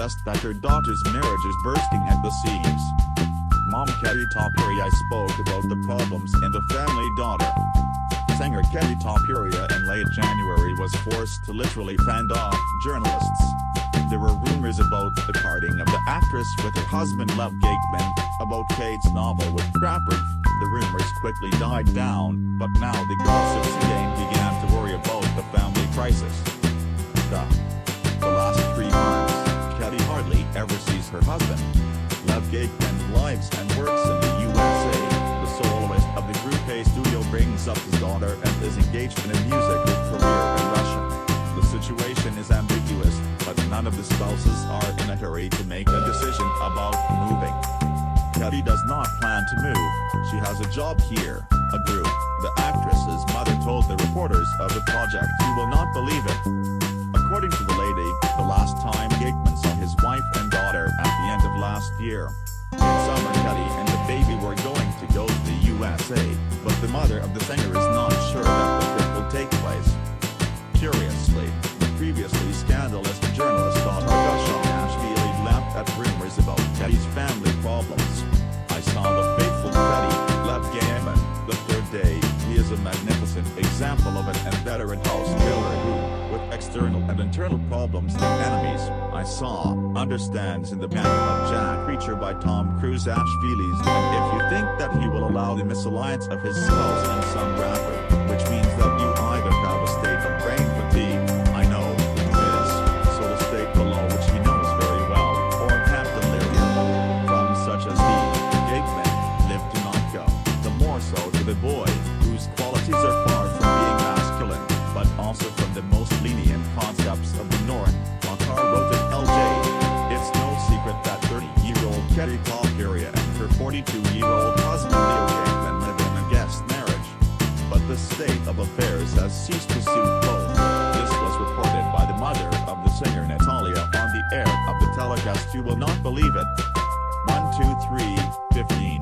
confessed that her daughter's marriage is bursting at the seams. Mom Keti Topuria spoke about the problems in the family daughter. Singer Keti Topuria in late January was forced to literally fend off journalists. There were rumors about the parting of the actress with her husband Lev Geikhman, about Kate's novel with rapper. The rumors quickly died down, but now the gossips again began to worry about the family crisis. Her husband. Love Lev Geikhman lives and works in the USA. The soloist of the group A studio brings up his daughter and is engaged in a music career in Russia. The situation is ambiguous, but none of the spouses are in a hurry to make a decision about moving. Keti does not plan to move, she has a job here, a group. The actress's mother told the reporters of the project you will not believe it. According to the lady, the last time Geikhman saw his wife and daughter at the end of last year. Summer Keti and the baby were going to go to the USA, but the mother of the singer is not sure that the trip will take place. Curiously, the previously scandalous journalist thought Argasha Ashvili laughed at rumors about Keti's family problems. I saw the faithful Keti, Lev Geikhman, the third day. He is a magnificent example of an inveterate house builder external and internal problems and enemies, I saw, understands in the manner of Jack Reacher by Tom Cruise Ashvili's. And if you think that he will allow the misalliance of his spouse and some rapper, which means that you either have a state of brain fatigue, I know, is, so the state below which he knows very well, or have delirium, from such as he, Geikhman, live to not go, the more so to the boy, whose qualities are far from being masculine, but also from the most lenient her 42-year-old husband Leo Geikhman live in a guest marriage but the state of affairs has ceased to suit both. This was reported by the mother of the singer Natalia on the air of the telecast You Will Not Believe It. 1, 2, 3, 15.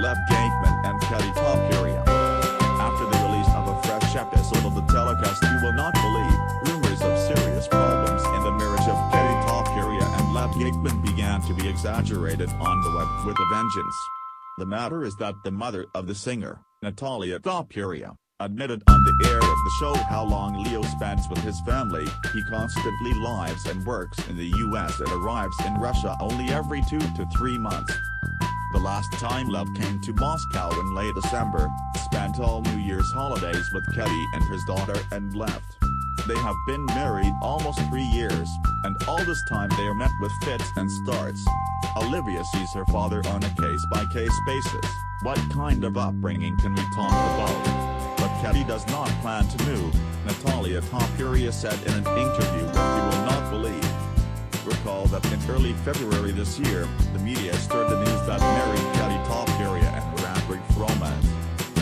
Lev Geikhman and Keti Topuria. After the release of a fresh episode of the telecast You Will Not Believe, rumors of serious problems in the marriage of Keti Topuria and Lev Geikhman to be exaggerated on the web with a vengeance. The matter is that the mother of the singer, Natalia Topuria, admitted on the air of the show how long Leo spends with his family, he constantly lives and works in the US and arrives in Russia only every two to three months. The last time Love came to Moscow in late December, spent all New Year's holidays with Keti and his daughter and left. They have been married almost three years, and all this time they are met with fits and starts. Olivia sees her father on a case-by-case basis. What kind of upbringing can we talk about? But Keti does not plan to move, Natalia Topuria said in an interview that you will not believe. Recall that in early February this year, the media stirred the news that married Keti Topuria and her outbreak romance.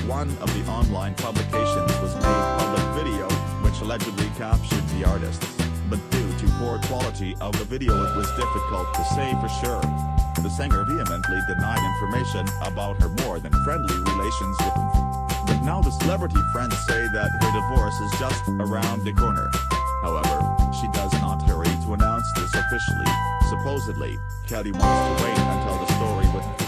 One of the online publications was made public video, which allegedly captured the artists, but due to poor quality of the video it was difficult to say for sure. The singer vehemently denied information about her more than friendly relations with him. But now the celebrity friends say that her divorce is just around the corner. However, she does not hurry to announce this officially. Supposedly, Keti wants to wait until the story with